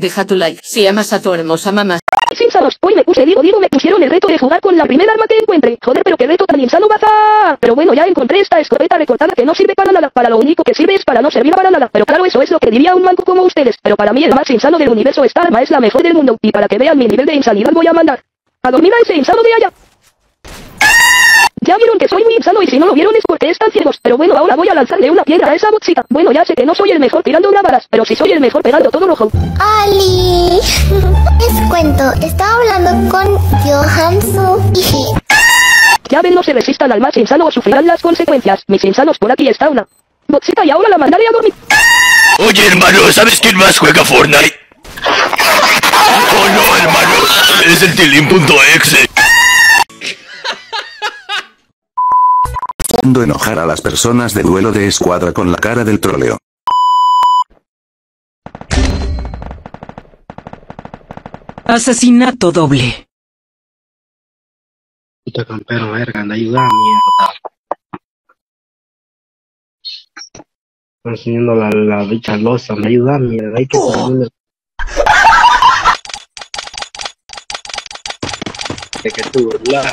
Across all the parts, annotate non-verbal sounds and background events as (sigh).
Deja tu like si amas a tu hermosa mamá. Insanos, hoy me puse digo digo me pusieron el reto de jugar con la primera arma que encuentre. Joder, pero qué reto tan insano baza. Pero bueno, ya encontré esta escopeta recortada que no sirve para nada. Para lo único que sirve es para no servir para nada. Pero claro, eso es lo que diría un manco como ustedes. Pero para mí el más insano del universo esta arma es la mejor del mundo. Y para que vean mi nivel de insanidad voy a mandar a dormir a ese insano de allá. Ya vieron que soy muy insano y si no lo vieron es porque están ciegos. Pero bueno, ahora voy a lanzarle una piedra a esa bochita. Bueno, ya sé que no soy el mejor tirando grabadas, pero sí soy el mejor pegando todo rojo. ¡Ali! Les cuento, estaba hablando con Johansu y... Ya ven, no se resistan al más insano o sufrirán las consecuencias. Mis insanos por aquí está una bochita y ahora la mandaré a dormir. Oye, hermano, ¿sabes quién más juega Fortnite? (laughs) Oh no, hermano, es el Tilín.exe. Haciendo enojar a las personas de duelo de escuadra con la cara del troleo. Asesinato doble. Puta campero, verga, anda ayuda, mierda. Están enseñando la, la bicha losa, me ayuda, mierda, hay que ponerle... De que tú, la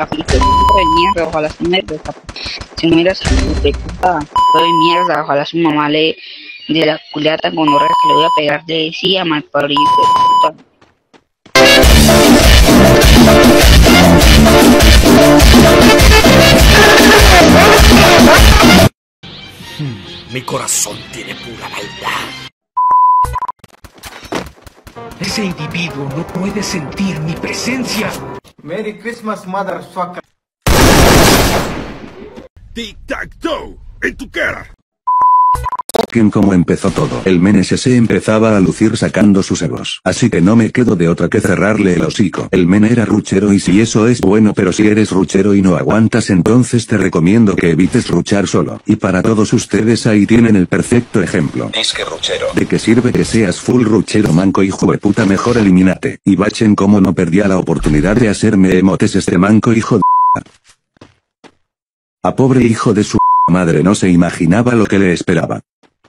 La puta de mierda, ojalá se me muera esa puta de puta, de mierda, ojalá su mamá le de la culiata con horror que le voy a pegar de decía mal parido puta. Mi corazón tiene pura maldad. Ese individuo no puede sentir mi presencia. Merry Christmas, motherfucker. Tic-tac-toe, en tu cara. Quien como empezó todo. El Menes se empezaba a lucir sacando sus egos. Así que no me quedo de otra que cerrarle el hocico. El men era ruchero y si eso es bueno pero si eres ruchero y no aguantas entonces te recomiendo que evites ruchar solo. Y para todos ustedes ahí tienen el perfecto ejemplo. Es que ruchero. ¿De qué sirve que seas full ruchero manco hijo de puta mejor eliminate? Y bachen como no perdía la oportunidad de hacerme emotes este manco hijo de... A pobre hijo de su madre no se imaginaba lo que le esperaba.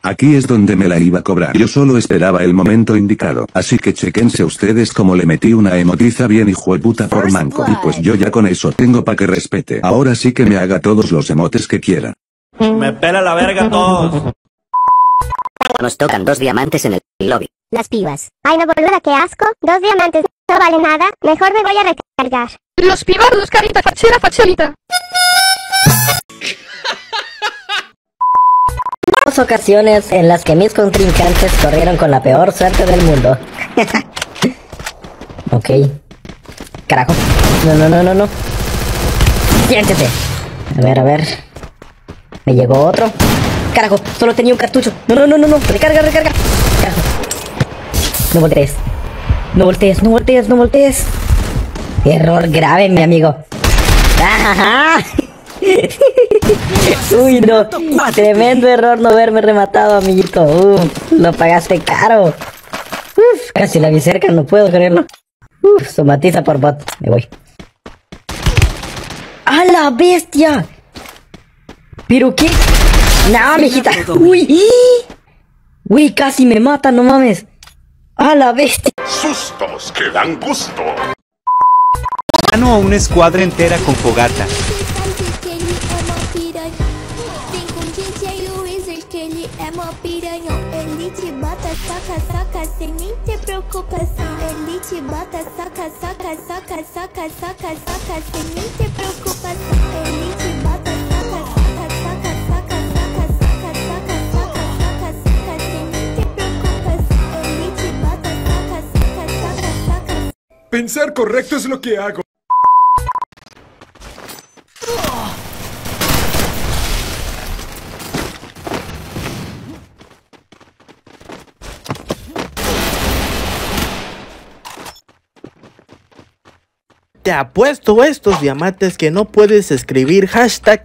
Aquí es donde me la iba a cobrar. Yo solo esperaba el momento indicado. Así que chequense ustedes como le metí una emotiza bien hijo de puta por manco. Y pues yo ya con eso tengo pa' que respete. Ahora sí que me haga todos los emotes que quiera. Me pela la verga todos. Nos tocan dos diamantes en el lobby. Las pibas. Ay, no, boluda, qué asco. Dos diamantes no vale nada. Mejor me voy a recargar. Los pibardos, carita fachera, fachelita. (laughs) Dos ocasiones en las que mis contrincantes corrieron con la peor suerte del mundo. (laughs) ok. Carajo. No, no, no, no, no. Siéntete. A ver, a ver. Me llegó otro. Carajo, solo tenía un cartucho. No, no, no, no, no. Recarga, recarga. Carajo. No voltees. No voltees, no voltees, no voltees. Error grave, mi amigo. (laughs) ¡Ajá! (laughs) Uy, no. Tremendo error no haberme rematado, amiguito. Uf, lo pagaste caro. Uf, casi la vi cerca, no puedo creerlo. Uf, somatiza por bot. Me voy. ¡A la bestia! ¿Pero qué? No, mijita. Uy. Uy, casi me mata, no mames. ¡A la bestia! Sustos que dan gusto. Gano a una escuadra entera con fogata. Piranhão Ele te bota, saca, saca, sem nem ter preocupação Ele te bota, saca, saca, saca, saca, saca, saca, sem nem ter preocupação Ele te bota, saca, saca, saca, saca, saca, saca, saca, saca, saca, saca, sem nem ter preocupação Ele te bota, saca, saca, saca, saca Pensar correcto es lo que hago. Te apuesto estos diamantes que no puedes escribir hashtag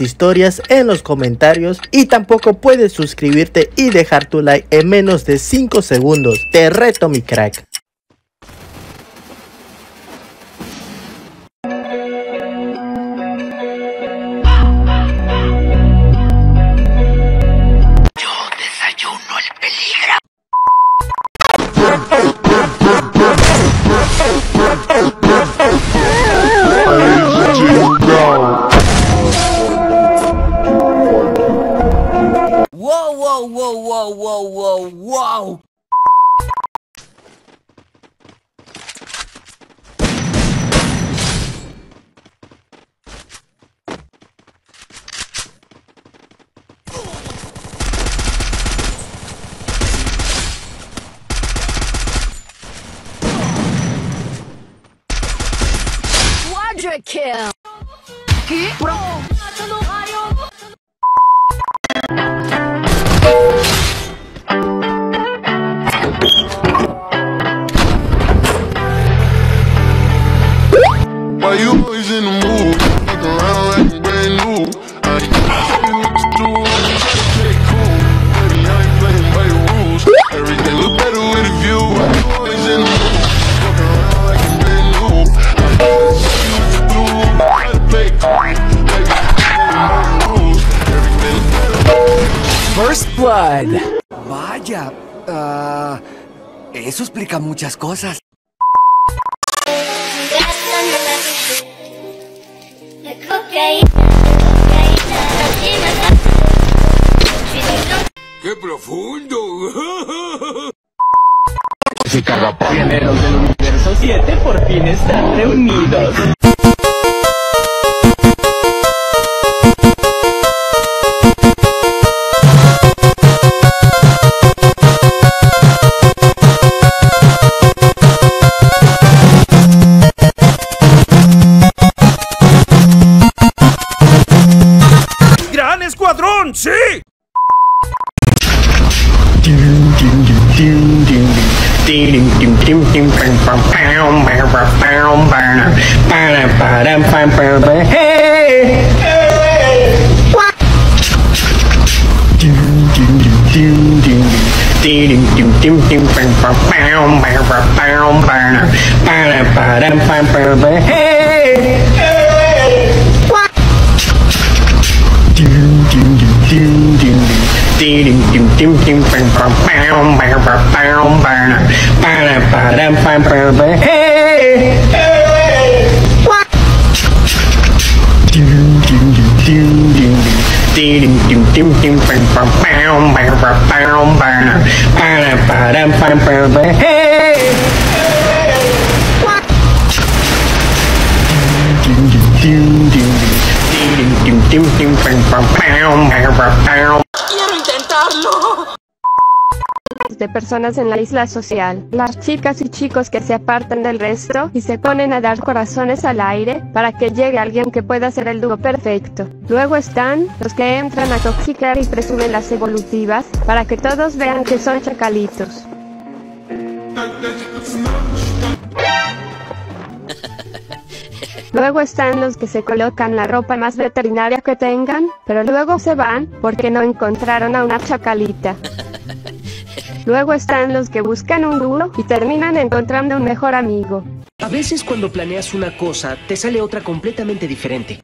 historias en los comentarios y tampoco puedes suscribirte y dejar tu like en menos de 5 segundos. Te reto mi crack. Eso explica muchas cosas. ¡Qué profundo! Pioneros del universo 7 por fin están reunidos. Quiero Hey! De personas en la isla social, las chicas y chicos que se apartan del resto y se ponen a dar corazones al aire para que llegue alguien que pueda ser el dúo perfecto. Luego están los que entran a toxicar y presumen las evolutivas para que todos vean que son chacalitos. Luego están los que se colocan la ropa más veterinaria que tengan, pero luego se van porque no encontraron a una chacalita. Luego están los que buscan un dúo y terminan encontrando un mejor amigo. A veces cuando planeas una cosa, te sale otra completamente diferente.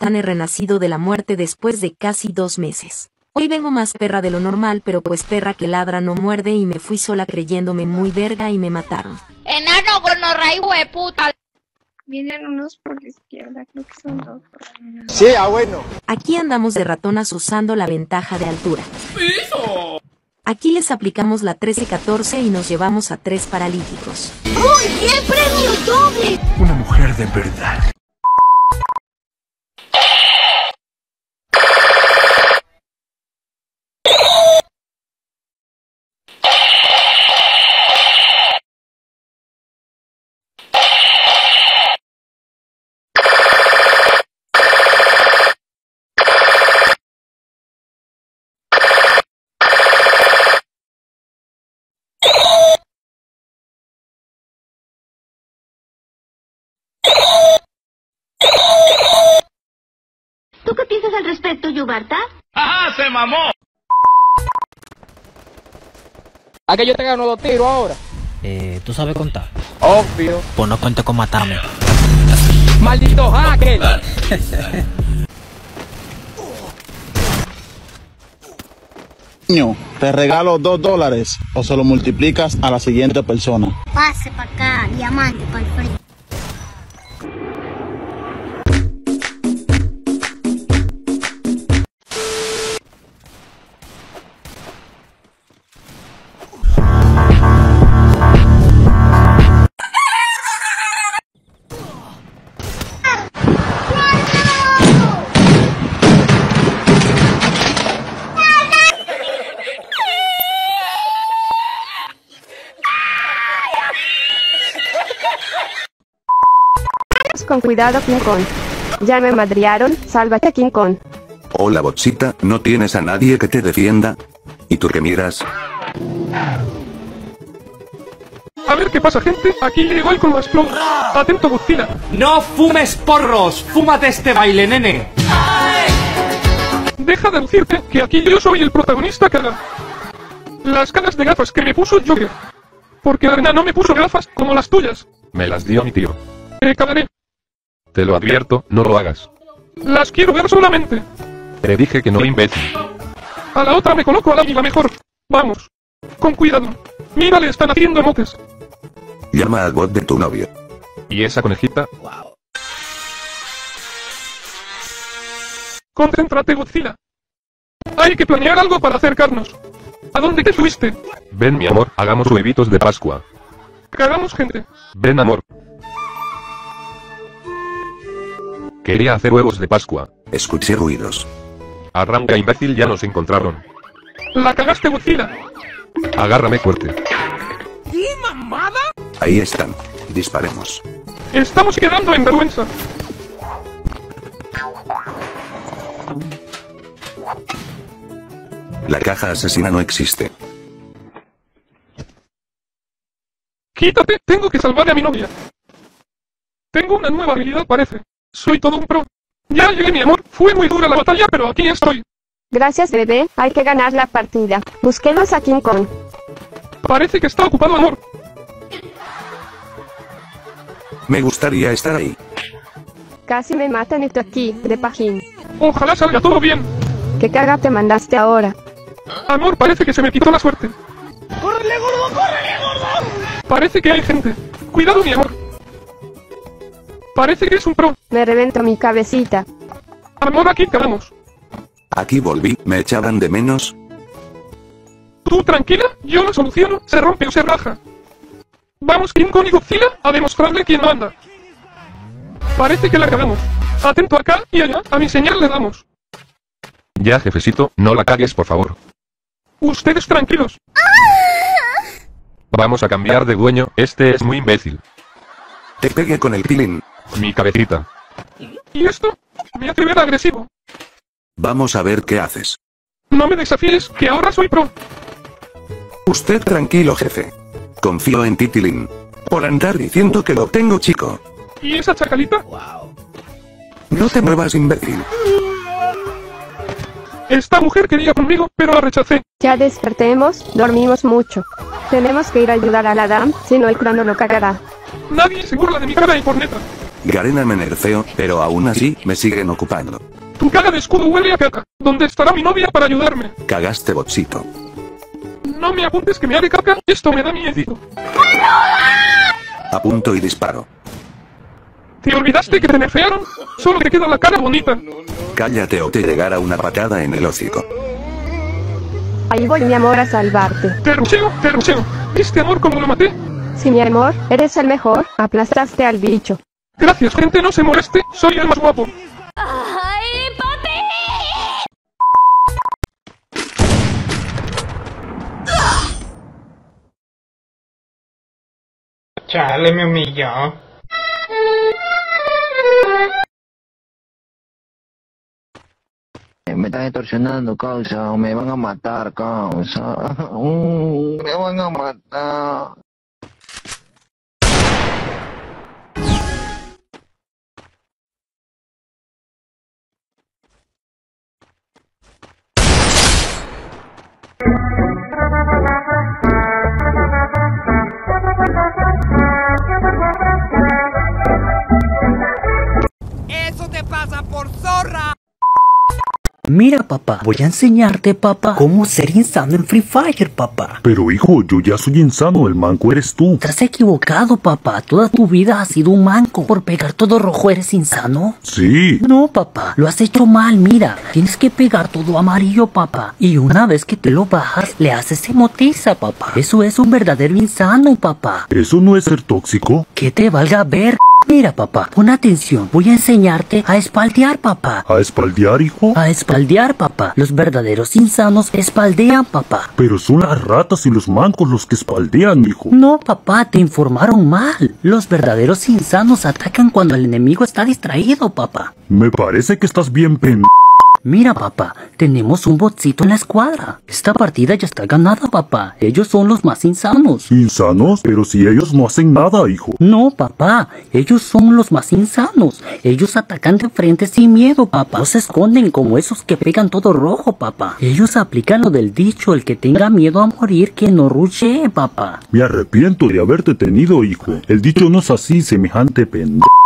He renacido de la muerte después de casi dos meses. Hoy vengo más perra de lo normal, pero pues perra que ladra no muerde y me fui sola creyéndome muy verga y me mataron. Enano gonorra, hijo de puta. Vienen unos por la izquierda, creo que son dos. Sí, ah bueno. Aquí andamos de ratonas usando la ventaja de altura. Aquí les aplicamos la 13-14 y nos llevamos a tres paralíticos. ¡Uy, qué premio doble! Una mujer de verdad. Qué piensas al respecto, Yubarta? ¡Ajá, se mamó! ¿A que yo te gano dos tiros ahora? Eh, ¿tú sabes contar? Obvio. Pues no cuente con matarme. ¡Maldito hacker! (laughs) Niño, te regalo dos dólares o se lo multiplicas a la siguiente persona. Pase para acá, diamante para el frío. Con cuidado, King Kong. Ya me madriaron, sálvate a King Kong. Hola botsita, ¿no tienes a nadie que te defienda? ¿Y tú qué miras? A ver qué pasa, gente. Aquí llegó el con más. Atento, Godzilla. ¡No fumes porros! ¡Fúmate este baile, nene! Deja de decirte que aquí yo soy el protagonista caga. Las caras de gafas que me puso Joker. Porque Arena no me puso gafas como las tuyas. Me las dio mi tío. Eh, cagaré. Te lo advierto, no lo hagas. Las quiero ver solamente. Te dije que no, imbécil. A la otra me coloco a la amiga mejor. Vamos. Con cuidado. Mira, le están haciendo emotes. Llama al bot de tu novio. ¿Y esa conejita? Concéntrate, Godzilla. Hay que planear algo para acercarnos. ¿A dónde te fuiste? Ven, mi amor, hagamos huevitos de Pascua. Cagamos gente. Ven, amor. Quería hacer huevos de Pascua. Escuché ruidos. Arranca, imbécil, ya nos encontraron. La cagaste, Godzilla. Agárrame fuerte. ¿Qué mamada? Ahí están. Disparemos. Estamos quedando en vergüenza. La caja asesina no existe. Quítate, tengo que salvar a mi novia. Tengo una nueva habilidad, parece. Soy todo un pro. Ya llegué, mi amor. Fue muy dura la batalla, pero aquí estoy. Gracias, bebé. Hay que ganar la partida. Busquemos a King Kong. Parece que está ocupado, amor. Me gustaría estar ahí. Casi me matan tú aquí, de pajín. Ojalá salga todo bien. ¿Qué caga te mandaste ahora? Amor, parece que se me quitó la suerte. ¡Córrele, gordo! ¡Córrele, gordo! Parece que hay gente. Cuidado, mi amor. Parece que es un pro. Me revento mi cabecita. Amor, aquí quedamos. Aquí volví, me echaban de menos. Tú tranquila, yo lo soluciono, se rompe o se raja. Vamos King Kong y Godzilla a demostrarle quién manda. Parece que la acabamos. Atento acá y allá, a mi señal le damos. Ya, jefecito, no la cagues, por favor. Ustedes tranquilos. Vamos a cambiar de dueño, este es muy imbécil. Te pegué con el pilín. Mi cabecita. ¿Y esto? Me hace ver agresivo. Vamos a ver qué haces. No me desafíes, que ahora soy pro. Usted tranquilo, jefe. Confío en Titilín. Por andar diciendo que lo tengo, chico. ¿Y esa chacalita? No te muevas, imbécil. Esta mujer quería conmigo, pero la rechacé. Ya despertemos, dormimos mucho. Tenemos que ir a ayudar a la dam, si no el crono lo cagará. Nadie se burla de mi cara y por neta. Garena me nerfeo, pero aún así me siguen ocupando. Tu caga de escudo huele a caca. ¿Dónde estará mi novia para ayudarme? Cagaste botsito. No me apuntes que me haré caca, esto me da miedo. Apunto y disparo. ¿Te olvidaste que te nerfearon? Solo te queda la cara bonita. Cállate o te llegará una patada en el hocico. Ahí voy mi amor a salvarte. Te rucheo, te rucheo. ¿Viste amor como lo maté? Sí mi amor, eres el mejor, aplastaste al bicho. Gracias gente, no se moleste, soy el más guapo. ¡Ay, papi! Chale, me humilló. Me están extorsionando, causa, o me van a matar, causa. (laughs) Mm, me van a matar. Por zorra! Mira, papá, voy a enseñarte, papá, cómo ser insano en Free Fire, papá. Pero hijo, yo ya soy insano, el manco eres tú. Estás equivocado, papá. Toda tu vida has sido un manco. Por pegar todo rojo eres insano. Sí. No, papá, lo has hecho mal, mira. Tienes que pegar todo amarillo, papá. Y una vez que te lo bajas, le haces emotiza, papá. Eso es un verdadero insano, papá. ¿Eso no es ser tóxico? Que te valga ver. Mira, papá, pon atención. Voy a enseñarte a espaldear, papá. ¿A espaldear, hijo? A espaldear, papá. Los verdaderos insanos espaldean, papá. Pero son las ratas y los mancos los que espaldean, hijo. No, papá, te informaron mal. Los verdaderos insanos atacan cuando el enemigo está distraído, papá. Me parece que estás bien pen... Mira, papá, tenemos un botcito en la escuadra. Esta partida ya está ganada, papá. Ellos son los más insanos. ¿Insanos? Pero si ellos no hacen nada, hijo. No, papá. Ellos son los más insanos. Ellos atacan de frente sin miedo, papá. No se esconden como esos que pegan todo rojo, papá. Ellos aplican lo del dicho, el que tenga miedo a morir, que no ruchee, papá. Me arrepiento de haberte tenido, hijo. El dicho no es así, semejante pendejo.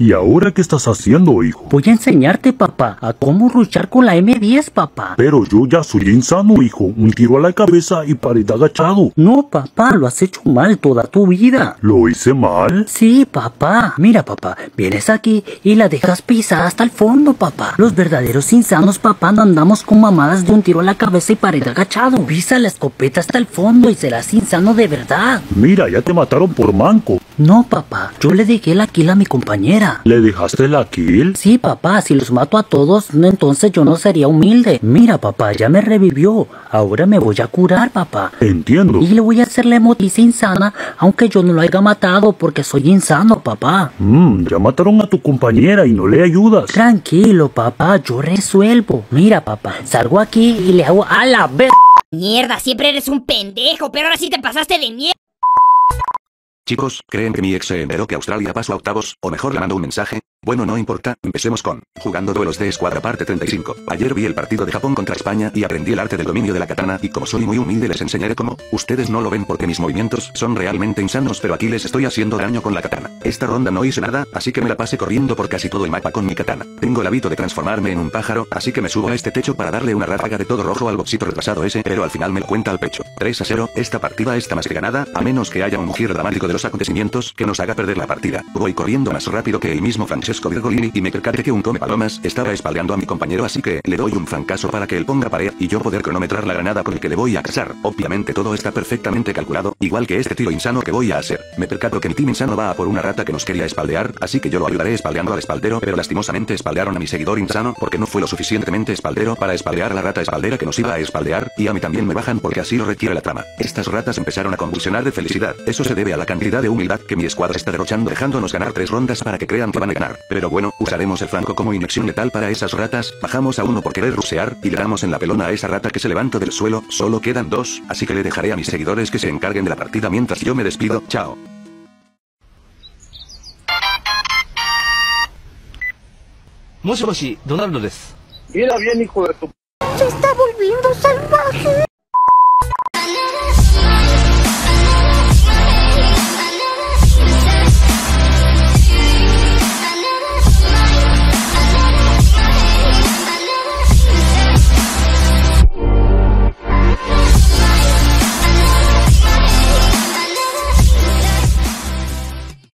¿Y ahora qué estás haciendo, hijo? Voy a enseñarte, papá, a cómo luchar con la M10, papá. Pero yo ya soy insano, hijo. Un tiro a la cabeza y pared agachado. No, papá, lo has hecho mal toda tu vida. ¿Lo hice mal? Sí, papá. Mira, papá, vienes aquí y la dejas pisar hasta el fondo, papá. Los verdaderos insanos, papá, no andamos con mamadas de un tiro a la cabeza y pared agachado. Pisa la escopeta hasta el fondo y serás insano de verdad. Mira, ya te mataron por manco. No, papá, yo le dejé la kill a mi compañera. ¿Le dejaste la kill? Sí, papá, si los mato a todos, entonces yo no sería humilde. Mira, papá, ya me revivió. Ahora me voy a curar, papá. Entiendo. Y le voy a hacer la emotiza insana, aunque yo no lo haya matado porque soy insano, papá. Mmm, ya mataron a tu compañera y no le ayudas. Tranquilo, papá, yo resuelvo. Mira, papá, salgo aquí y le hago a la ver... Mierda, siempre eres un pendejo, pero ahora sí te pasaste de mierda. Chicos, ¿creen que mi ex se enteró que Australia pasó a octavos? O mejor le mando un mensaje. Bueno, no importa, empecemos con Jugando duelos de escuadra parte 35. Ayer vi el partido de Japón contra España y aprendí el arte del dominio de la katana y como soy muy humilde les enseñaré cómo. Ustedes no lo ven porque mis movimientos son realmente insanos pero aquí les estoy haciendo daño con la katana. Esta ronda no hice nada, así que me la pasé corriendo por casi todo el mapa con mi katana. Tengo el hábito de transformarme en un pájaro, así que me subo a este techo para darle una ráfaga de todo rojo al boxito retrasado ese, pero al final me lo cuenta al pecho. 3 a 0, esta partida está más que ganada, a menos que haya un giro dramático de los acontecimientos que nos haga perder la partida. Voy corriendo más rápido que el mismo Francesco Virgolini y me percaté que un come palomas estaba espaldeando a mi compañero así que le doy un francazo para que él ponga pared y yo poder cronometrar la granada con el que le voy a casar. Obviamente todo está perfectamente calculado, igual que este tiro insano que voy a hacer. Me percato que el team insano va a por una rata que nos quería espaldear, así que yo lo ayudaré espaldeando al espaldero, pero lastimosamente espaldearon a mi seguidor insano porque no fue lo suficientemente espaldero para espaldear a la rata espaldera que nos iba a espaldear, y a mí también me bajan porque así lo requiere la trama. Estas ratas empezaron a convulsionar de felicidad. Eso se debe a la cantidad de humildad que mi escuadra está derrochando dejándonos ganar tres rondas para que crean que van a ganar. Pero bueno, usaremos el franco como inyección letal para esas ratas, bajamos a uno por querer rusear, y le damos en la pelona a esa rata que se levanta del suelo, solo quedan dos, así que le dejaré a mis seguidores que se encarguen de la partida mientras yo me despido, chao. Moshi Donaldo des. Mira bien, hijo de tu... ¡Se está volviendo salvaje!